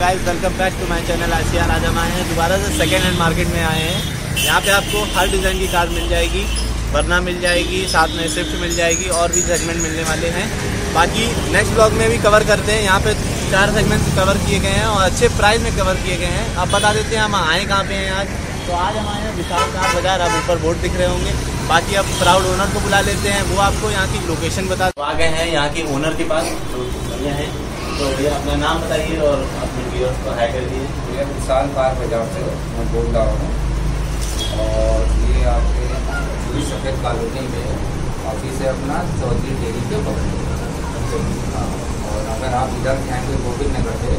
Guys welcome back to my channel ASEAN आज हम आए हैं। दोबारा से सेकेंड हैंड मार्केट में आए हैं। यहाँ पे आपको हर डिज़ाइन की कार मिल जाएगी वरना मिल जाएगी, साथ में स्विफ्ट मिल जाएगी और भी सेगमेंट मिलने वाले हैं। बाकी नेक्स्ट ब्लॉग में भी कवर करते हैं। यहाँ पे चार सेगमेंट कवर किए गए हैं और अच्छे प्राइस में कवर किए गए हैं। अब बता देते हैं हम आए कहाँ पे हैं आज। तो आज हम आए हैं विशाल कार बाज़ार। आप ऊपर बोर्ड दिख रहे होंगे। बाकी आप प्राउड ओनर को बुला लेते हैं। वो आपको यहाँ की लोकेशन बता आ गए हैं यहाँ के ओनर के पास। तो बढ़िया है। तो भैया अपना नाम बताइए और अपने व्यूअर्स को हाई कर दिए ये विशाल कार बाज़ार से मैं बोल रहा हूँ। और ये आपके पूरी सफ़ेद कॉलोनी में ऑफ़िस है अपना चौधरी डेरी के बगल हाँ, और अगर आप इधर जाएँगे गोविंद नगर से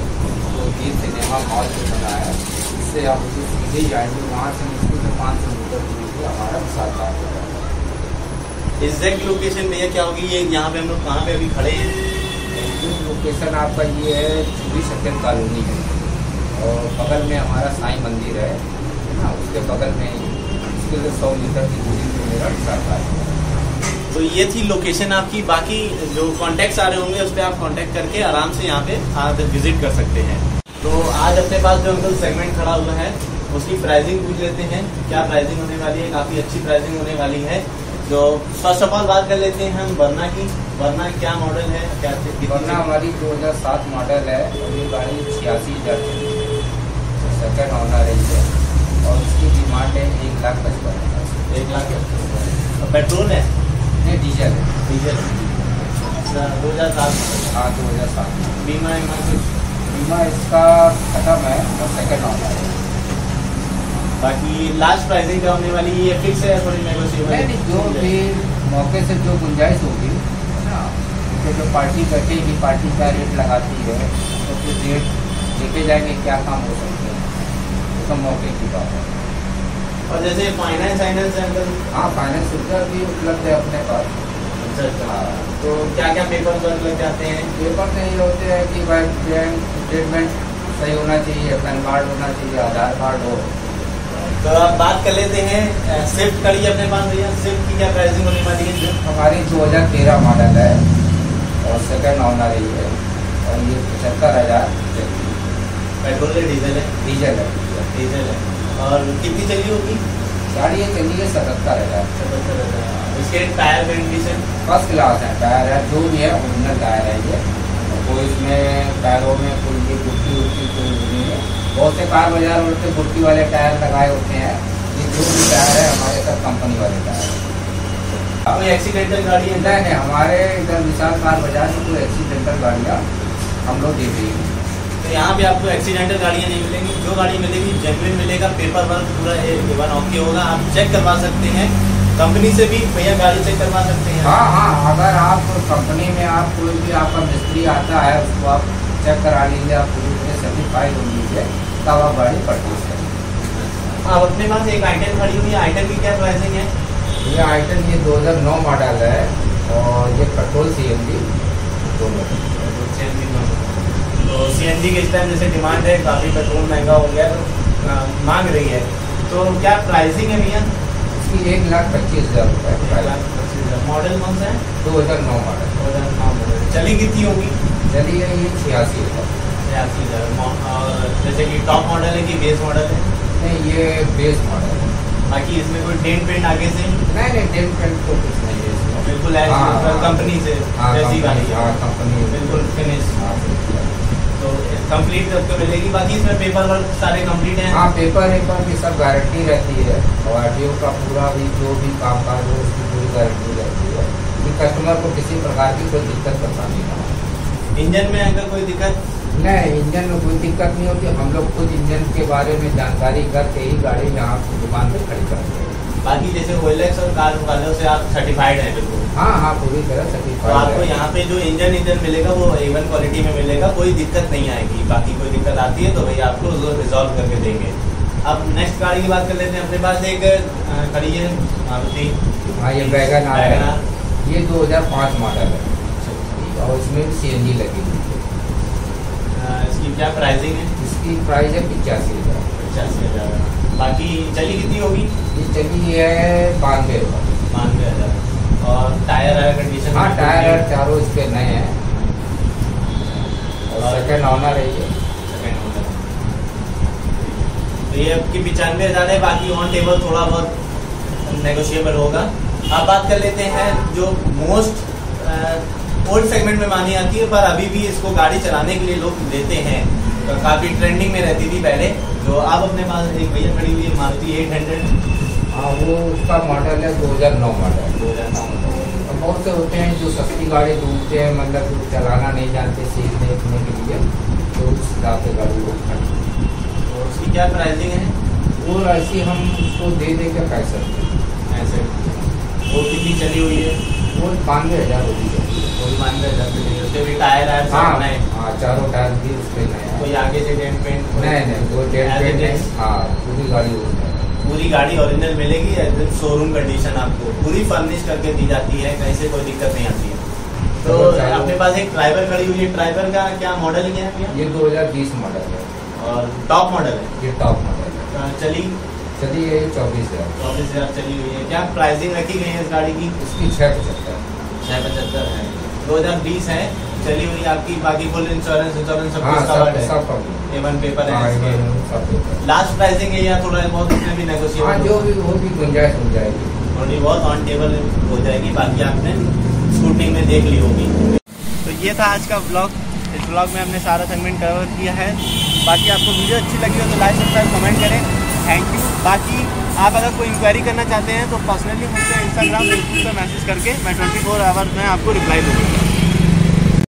तो ये सिनेमा मॉल जो बना है इससे आप उसे सीधे जाएँगे वहाँ से मुश्किल से पाँच सौ मीटर दूरी पे हमारा विशाल कार बाज़ार है एग्जैक्ट लोकेशन भैया क्या होगी? ये यहाँ पे हम लोग कहाँ पे अभी खड़े हैं? लोकेशन आपका ये है चूड़ी सत्यन कॉलोनी है। और बगल में हमारा साईं मंदिर है ना? उसके बगल में इसके लिए सौ मीटर की दूरी पे मेरा सरकार है। तो ये थी लोकेशन आपकी। बाकी जो कॉन्टैक्ट्स आ रहे होंगे, उस पर आप कांटेक्ट करके आराम से यहाँ पे आज विज़िट कर सकते हैं। तो आज अपने पास जो अंकल सेगमेंट खड़ा हुआ है, उसकी प्राइसिंग पूछ लेते हैं। क्या प्राइसिंग होने वाली है? काफ़ी अच्छी प्राइसिंग होने वाली है। जो फ़र्स्ट ऑफ़ ऑल बात कर लेते हैं हम वरना की वरना क्या मॉडल है क्या वरना हमारी 2007 मॉडल है और ये गाड़ी छियासी हज़ार सेकेंड ऑनर है ये। और उसकी डिमांड है एक लाख पचपन हज़ार। एक लाख और पेट्रोल है? ये डीजल है। डीजल दो हज़ार सात। हाँ दो हज़ार सात। बीमा बीमा इसका ख़त्म है और सेकेंड ऑनर है। बाकी लास्ट प्राइसिंग क्या होने वाली ये फिक्स है थोड़ी नेगोशिएबल नहीं नहीं जो भी मौके से जो गुंजाइश होगी तो जो पार्टी बैठेगी पार्टी क्या रेट लगाती है तो फिर रेट देखे जाएँगे क्या काम हो सकते हैं। तो सब मौके की बात है। और जैसे फाइनेंस फाइनेंस है हाँ फाइनेंस सुविधा भी उपलब्ध है अपने पास। अच्छा अच्छा। तो क्या क्या पेपर वर्क लग जाते हैं? पेपर तो ये होते हैं कि भाई बैंक स्टेटमेंट सही होना चाहिए पैन कार्ड होना चाहिए आधार कार्ड हो। तो आप बात कर लेते हैं स्विफ्ट कड़ी अपने पास भैया। स्विफ्ट की क्या प्राइसिंग होने वाली है? हमारी 2013 मॉडल है और सेकेंड ऑनर ही है और ये पचहत्तर हज़ार पेट्रोल है। डीजल है डीजल है? डीजल है। और कितनी चली होगी गाड़ी ये चली है सतहत्तर हज़ार। सतहत्तर हज़ार। इसके टायर कंडीशन फ़र्स्ट क्लास है टायर है जो भी है ओरिजिनल टायर है ये। कोई इसमें टायरों में कोई ये गुट्टी उट्टी कोई नहीं बहुत से कार बाज़ार में होते गुट्टी वाले टायर लगाए होते हैं। ये जो भी टायर है हमारे सब कंपनी वाले टायर है। कोई एक्सीडेंटल गाड़ी है नहीं नहीं हमारे इधर विशाल कार बाज़ार में कोई एक्सीडेंटल गाड़ियाँ हम लोग दे रही हैं। तो यहाँ पे आपको एक्सीडेंटल गाड़ियाँ नहीं मिलेंगी। जो गाड़ी मिलेगी जेनविन मिलेगा। पेपर वर्क पूरा वन ओके होगा। आप चेक करवा सकते हैं। कंपनी से भी भैया गाड़ी चेक करवा सकते हैं। हाँ हाँ। अगर आप कंपनी में आप कोई भी आपका मिस्त्री आता है उसको आप चेक करा लीजिए आप सर्टिफाइड हो लीजिए तब आप गाड़ी परचेज करें। अपने पास एक आइटम खड़ी हुई है आइटम की क्या प्राइसिंग है? ये आइटम ये 2009 मॉडल है और ये पेट्रोल सी एन जी दोनों तो सी एन जी के इस टाइम जैसे डिमांड है काफ़ी पेट्रोल महँगा हो गया तो मांग रही है। तो क्या प्राइसिंग है भैया? इसकी एक लाख पच्चीस हज़ार रुपये मॉडल कौन सा है? दो हज़ार नौ मॉडल चली कितनी होगी? चलिए ये छियासी हज़ार। हज़ार और जैसे कि टॉप मॉडल है कि बेस मॉडल है? नहीं ये बेस मॉडल है। बाकी इसमें कोई डेंट पेंट आगे से? नहीं नहीं टेन पेंट तो कुछ नहीं है इसमें। बिल्कुल हाँ, हाँ। कंपनी से हाँ जैसी गाड़ी कंपनी है। हाँ कंपनी बिल्कुल फिनिश हाँ तो कंप्लीट आपको मिलेगी। बाकी इसमें पेपर वर्क सारे कंप्लीट हैं? हाँ पेपर वेपर की सब गारंटी रहती है। और आर का पूरा भी जो भी काम काज हो उसकी पूरी गारंटी रहती है। कि कस्टमर को किसी प्रकार की कोई दिक्कत परेशानी ना हो। इंजन में अगर कोई दिक्कत नहीं इंजन में कोई दिक्कत नहीं होती हम लोग खुद इंजन के बारे में जानकारी करके ही गाड़ी यहाँ दुकान पे खड़ी करते हैं। बाकी जैसे ओएलएक्स और कार वालों से आप सर्टिफाइड हैं बिल्कुल। हाँ हाँ पूरी तरह सर्टिफाइड तो आपको यहाँ पे जो इंजन इंजन मिलेगा वो एवन क्वालिटी में मिलेगा कोई दिक्कत नहीं आएगी। बाकी कोई दिक्कत आती है तो भैया आपको रिजॉल्व करके देंगे। अब नेक्स्ट गाड़ी की बात कर लेते हैं अपने पास एक खड़ी है मारुति। हाँ ये वैगन। ये 2005 मॉडल है। और इसमें सी एन जी लगी हुई है। अ, इसकी क्या प्राइसिंग है? इसकी प्राइस है पिचासी हज़ार। पचासी हज़ार। बाकी चली कितनी होगी? ये चली है बानवे रुपये बानवे हज़ार। और टायर है कंडीशन हाँ टायर वायर चारों इसके नए हैं। और सेकंड ऑनर है ये। सेकंड तो ये आपकी पचानवे हज़ार है बाकी ऑन टेबल थोड़ा बहुत नेगोशिएबल होगा। अब बात कर लेते हैं जो मोस्ट ओल्ड सेगमेंट में मानी आती है पर अभी भी इसको गाड़ी चलाने के लिए लोग लेते हैं। तो काफ़ी ट्रेंडिंग में रहती थी पहले। जो आप अपने पास एक भैया खड़ी हुई है मारुति एट हंड्रेड। हाँ वो उसका मॉडल है 2009 मॉडल दो हज़ार नौ तो बहुत से होते हैं जो सस्ती गाड़ी ढूंढते हैं मतलब चलाना नहीं जानते सीखने सीखने के लिए तो उस हिसाब से गाड़ी हैं। और उसकी क्या प्राइसिंग है? वो ऐसी हम उसको दे दे के कह सकते हैं ऐसे। वो कितनी चली हुई है? वो बानवे हज़ार होती है। हैं उसके हाँ हाँ चारों टायर भी उस पर नए कोई आगे से डेंट पेंट? नहीं नहीं वो डेट पेट नहीं हाँ पूरी गाड़ी पूरी गाड़ी ओरिजिनल मिलेगी एकदम शोरूम कंडीशन आपको? पूरी फर्निश करके दी जाती है कहीं से कोई दिक्कत नहीं आती है। तो तो अपने पास एक ड्राइवर खड़ी हुई है। ड्राइवर का क्या मॉडल है भैया ये 2020 मॉडल है। और टॉप मॉडल है? ये टॉप मॉडल है। अ, चली? चलिए ये चौबीस हज़ार। चौबीस हज़ार चली हुई है। क्या प्राइसिंग रखी गई है इस गाड़ी की? इसकी छः पचहत्तर। छः पचहत्तर है। दो हज़ार बीस है चली हुई आपकी बाकी फुल इंश्योरेंस इंश्योरेंस सब हाँ कुछ कवर्ड है। कवर ए वन पेपर हाँ है इसके। लास्ट प्राइसिंग है। या थोड़ा बहुत उसमें भी हाँ नेगोशिएबल जो भी वो भी गुंजाइश हो जाएगी थोड़ी बहुत ऑन टेबल हो जाएगी बाकी आपने स्कूटनिंग में देख ली होगी। तो ये था आज का ब्लॉग इस ब्लॉग में हमने सारा सेगमेंट कवर किया है। बाकी आपको वीडियो अच्छी लगी हो तो लाइक सब्सक्राइब कमेंट करें। थैंक यू बाकी आप अगर कोई इंक्वायरी करना चाहते हैं तो पर्सनली मुझे इंस्टाग्राम फेसबुक पर मैसेज करके मैं ट्वेंटी फोर आवर्स में आपको रिप्लाई दूँगा।